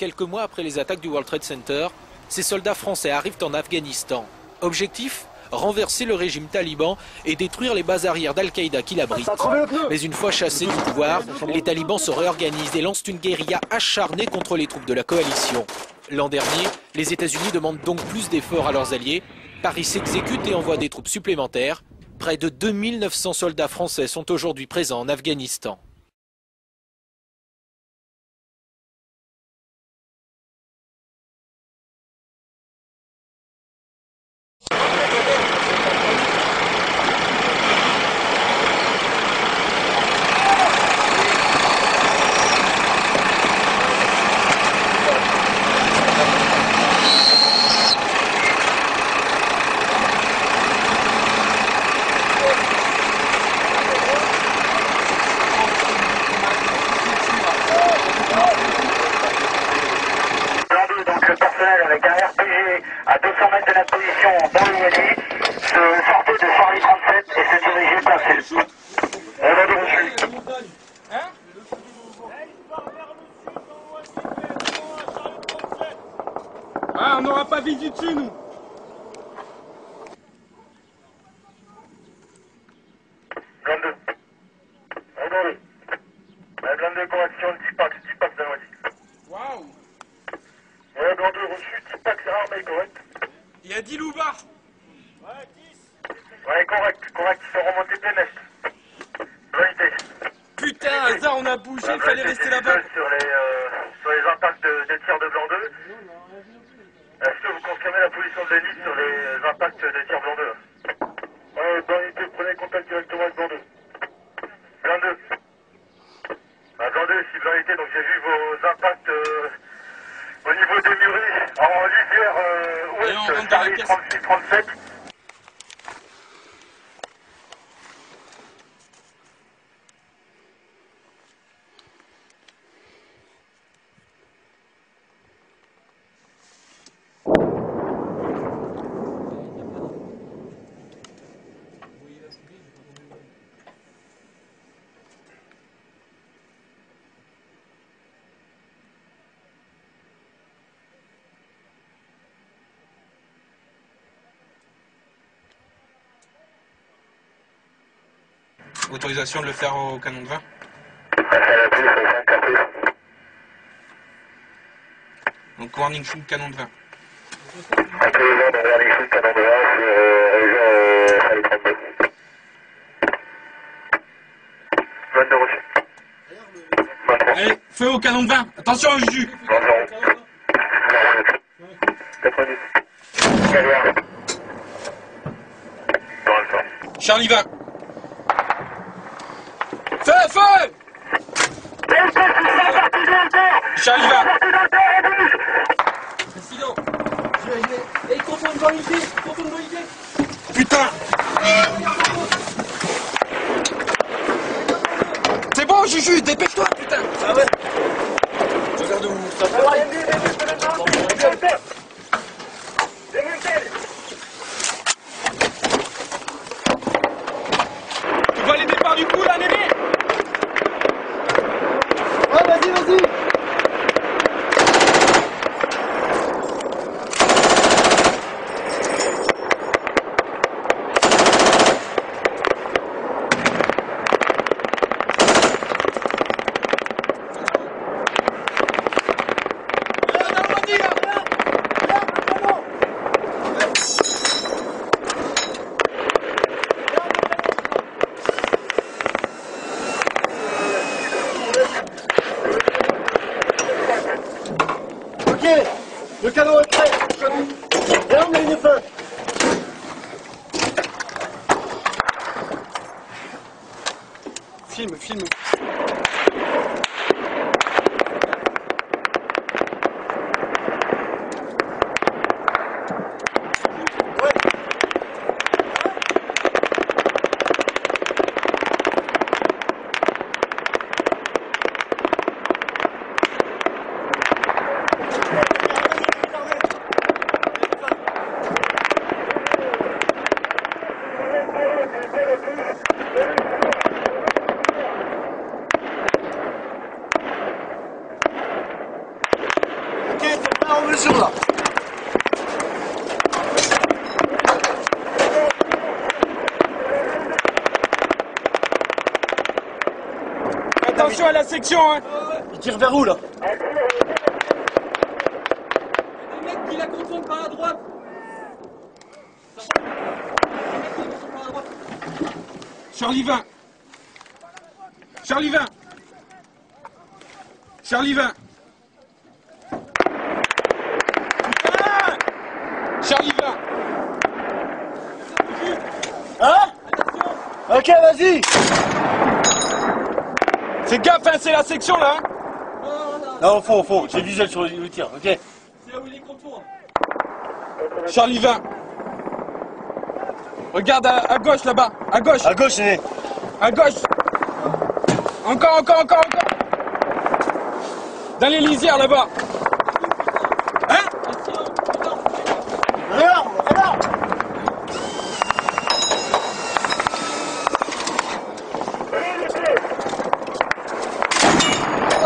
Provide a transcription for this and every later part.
quelques mois après les attaques du World Trade Center, ces soldats français arrivent en Afghanistan. Objectif renverser le régime taliban et détruire les bases arrières d'Al-Qaïda qui l'abritent. Mais une fois chassés du pouvoir, les talibans se réorganisent et lancent une guérilla acharnée contre les troupes de la coalition. L'an dernier, les États-Unis demandent donc plus d'efforts à leurs alliés. Paris s'exécute et envoie des troupes supplémentaires. Près de 2900 soldats français sont aujourd'hui présents en Afghanistan. on a bougé, il fallait rester là-bas. Euh, sur, les, impacts de, des tirs de blanc 2. Est-ce que vous confirmez la position de l'élite sur les impacts des tirs blanc 2 Ouais, dans prenez contact directement avec blanc 2. Blanc 2. Bah, blanc 2, si blanc était, donc j'ai vu vos impacts euh, au niveau des murets en lisière euh, ouest, 36-37. Autorisation de le faire au canon de 20. Donc, warning shoot canon de 20. Attention, le eh, canon feu au canon de 20. Attention, Juju. Charlie va. Charlie va Président Et il l'idée Contourne dans l'idée Putain. C'est bon Juju, dépêche-toi putain hein. Il tire vers où là? Les mecs qui la contournent par la droite. Charlie 20 Charlie 20 Charlie 20 Putain Charlie 20 Hein Ok, vas-y C'est la section là hein. Non, au fond, au fond, j'ai visuel sur le tir, ok. C'est là où il les contourne. Charlie 20 Regarde à, à gauche là-bas, à gauche, À gauche, c'est... à gauche. Encore, encore, encore, encore. Dans les lisières là-bas Hein Regarde, regarde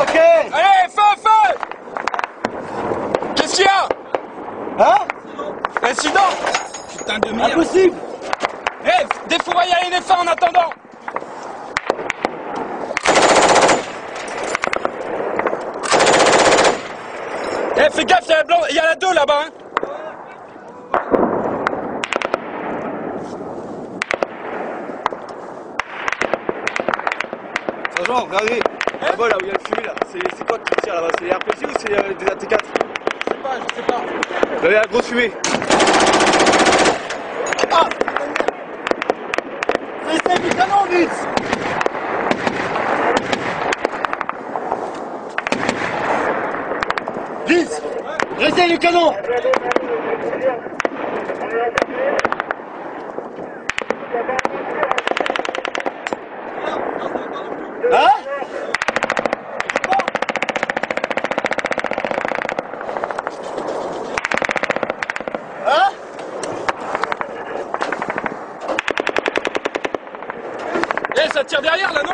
Ok Allez, feu, feu Qu'est-ce qu'il y a Hein Incident Putain de merde Impossible Eh, défouraille à les fins en attendant Eh, fais gaffe, il y a la blanc, il y a la 2 là-bas, hein. Sergent, regardez. Là-bas, là où il y a le fumet, là, c'est quoi qui tire là-bas. C'est les RPG ou c'est euh, des AT4 Je sais pas, je sais pas. A la grosse fumée. Ah C'est du canon, Vite Le canon Hein Hein Eh, ça tire derrière là, non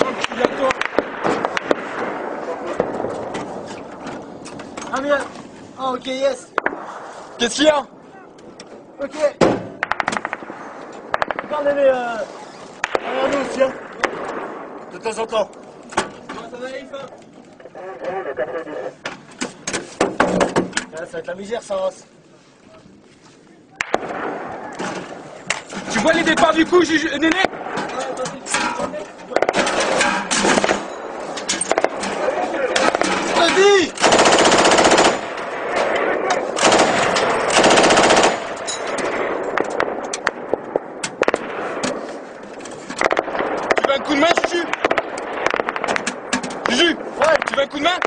Oh, petit gâteau. Ah bien Ah ok, yes Qu'est-ce qu'il y a Ok Regardez les... Euh... Regardez aussi, hein De temps en temps. Ça va ça va être la misère, ça. Tu vois les départs du coup, Juju- Néné Vas-y Tu veux un coup de main, Juju Juju Ouais. Tu veux un coup de main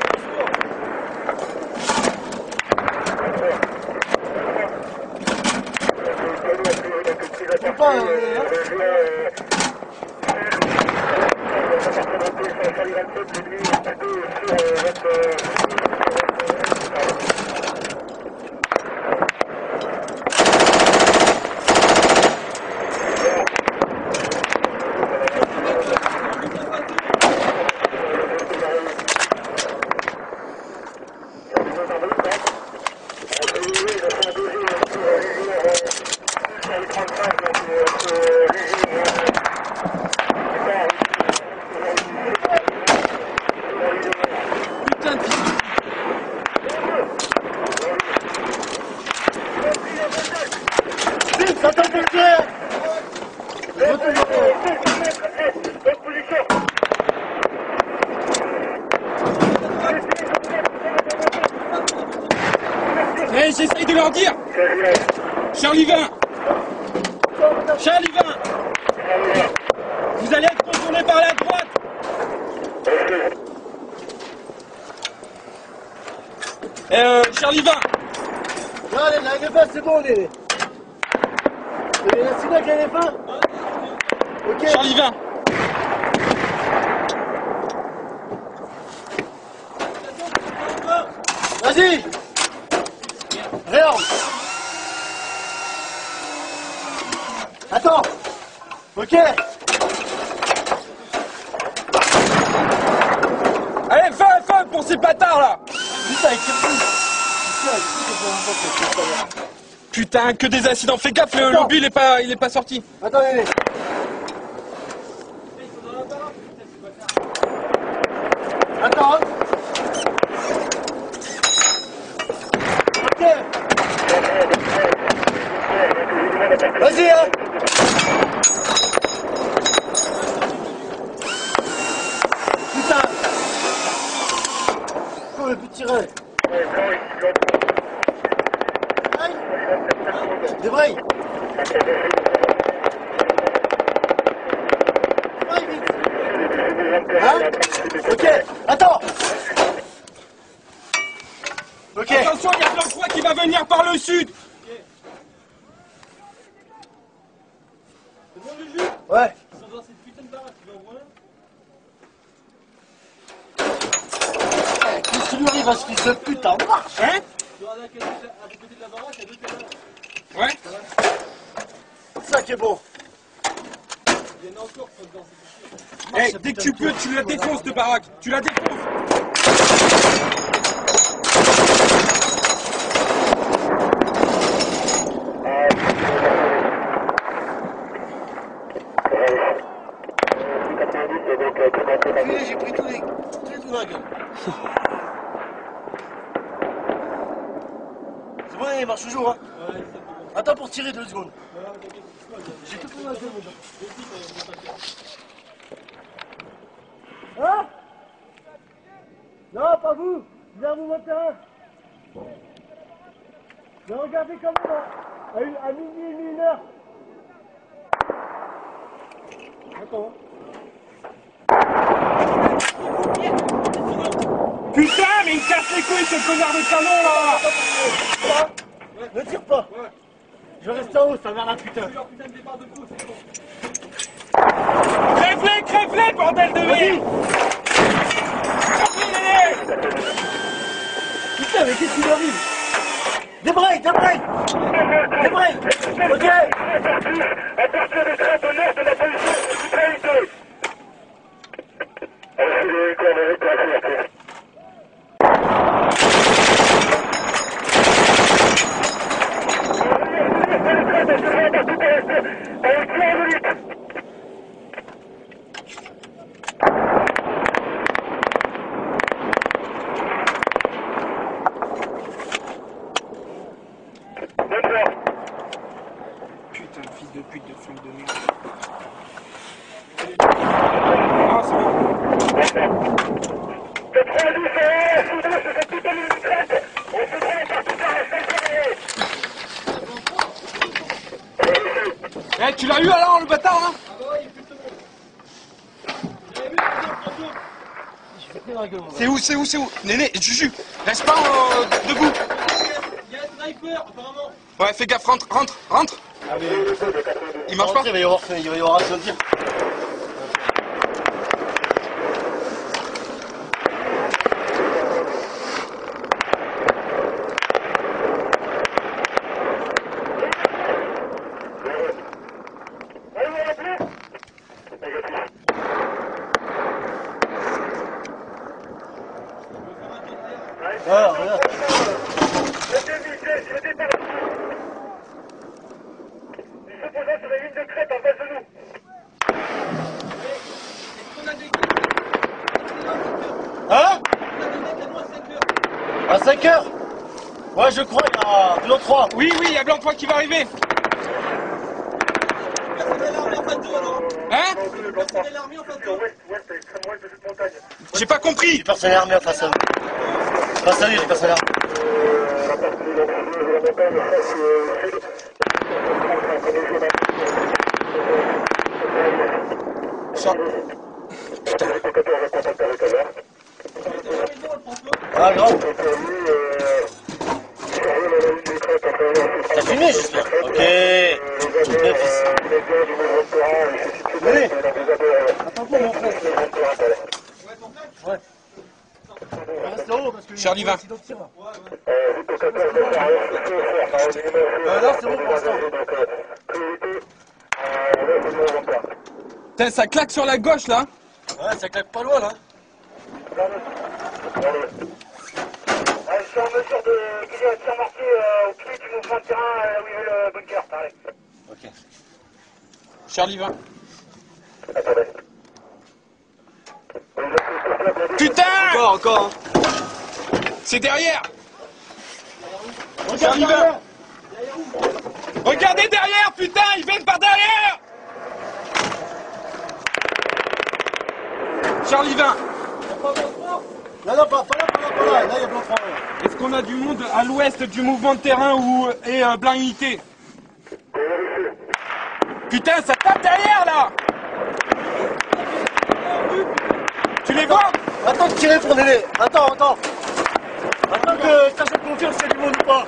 pas... euh, hein. Putain de fils de- Vite, ça tombe le tir Eh, j'essaye de leur dire Charlie 20 Charlie 20 Vous allez être contourné par la droite. Eh, euh, Charlie 20 Non, les, la LFA, c'est bon. Et la Sina qui a Ok. Charlie 20 Vas-y Réorme Attends Ok Allez, feu, feu pour ces bâtards là Putain, Putain, que des incidents. Fais gaffe, le lobby il est pas, il est pas sorti. Attends, Néné. Attends. hein. Ok. Vas-y, hein. Putain. Oh, le petit ray. Aïe. Débraye. Débraye vite. Hein Ok, attends Ok, Attention, il y a de l'emploi qui va venir par le sud. ouais. Eh, Qu'est-ce qui lui arrive à ce fils de pute en marche Hein Ouais. C'est ça qui est beau Eh, dès que tu peux, tu la défonces de baraque. Tu la défonces. Enculé, j'ai pris tous les, tous les trous dans la gueule. C'est bon, il marche toujours, hein Attends pour tirer deux secondes. J'ai tout pris dans la gueule, mon gars. Hein Non, pas vous. Viens vous monter un. Mais regardez comment, À, une- à minuit et demi, une heure. Attends. Putain, mais il casse les couilles ce connard de canon là. Ne tire pas. Je reste en haut, sa mère la putain. Crève-les, crève-les, bordel de merde Putain, mais qu'est-ce qui lui arrive? Débraille Ok À partir des trains au nord de la position neutralité. Allez, les coordonnées pour la couverture. Allez, clair de lutte. Bonne heure. Putain, fils de pute de flingue de merde. Ah, c'est bon. 90 et sous deux, c'est toute une traite. On se prend partout par Eh, tu l'as eu alors, le bâtard, hein? J'ai pris dans la gueule, mon gars. C'est où, c'est où, c'est où? Néné, Juju, reste pas euh, debout. Il y a un sniper, apparemment. Ouais, fais gaffe, rentre, rentre, rentre. Il marche pas Il va y avoir, il va y avoir. Ouais, regarde. Ils se posant sur la ligne de crête en face de nous. On a des Hein on a des mecs à moins 5 heures. À 5 heures Ouais, je crois, il y a Blanc 3. Oui, oui, il y a Blanc 3 qui va arriver. Personnel armé en face d'eux alors. Hein Personnel armé en face d'eux. Ouest, ouest, extrême ouest de cette montagne. J'ai pas compris. J'ai personne armé en face à nous. Face à lui, j'ai personne armé. La partie de Dans des abords. Attends-toi, mon frère. Ouais. Reste là-haut parce que. Charlie, va. Sinon, tire. Route au 14 de Paris, c'est feu, frère, par une image, là, c'est bon pour l'instant. Donc, priorité, là, c'est le nouveau terrain. Putain, ça claque sur la gauche là. Ouais, ça claque pas loin là. Je suis en mesure de guider un tir marqué euh, au pied d'une mouvement de terrain là où il y avait le bunker, pareil. Ok. Charlie 20. Attendez. Putain Encore, encore. hein. C'est derrière Charlie 20 Regardez derrière, putain, ils viennent par derrière Charlie 20 Non, non, pas, pas là, pas là, pas là. Là, il y a blanc franc. là. Est-ce qu'on a du monde à l'ouest du mouvement de terrain où est euh, Blanc Unité Putain, ça tape derrière là Tu les vois Attends de tirer pour Néné. Attends, attends. Attends que ça se confirme si c'est du monde ou pas.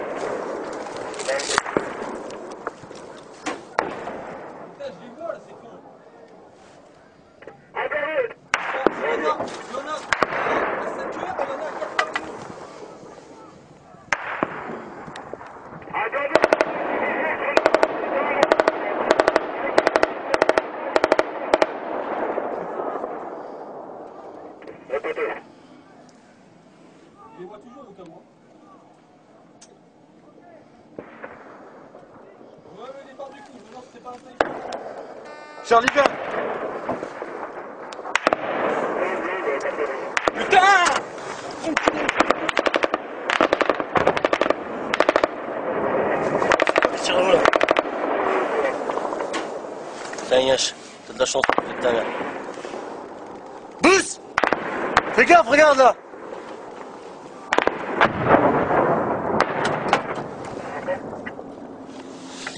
Charlie 20 Putain. Tiens, Yash, t'as de la chance, putain. là. Boost Fais gaffe, regarde là.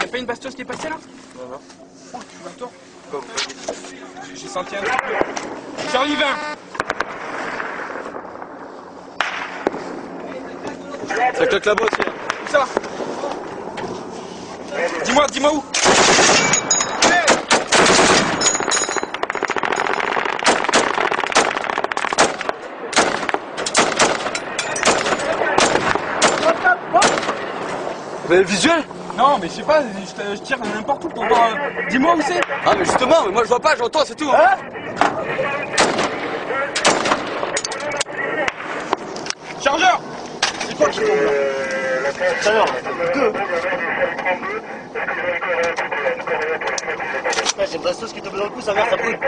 Y'a pas une bastos qui est passée là? Non, non. Oh, tu vas un truc. Charlie 20 Ça claque là-bas aussi. hein. Où ça Dis-moi, dis-moi où Vous avez le visuel? Non, mais je sais pas, je, tire n'importe où pour voir. euh, Dis-moi où c'est Ah, mais justement, mais moi je vois pas, j'entends, c'est tout. Hein Chargeur C'est quoi qui tombe là là. Deux. Putain, j'ai une bastos qui tombe dans le cou, sa mère, ça brûle.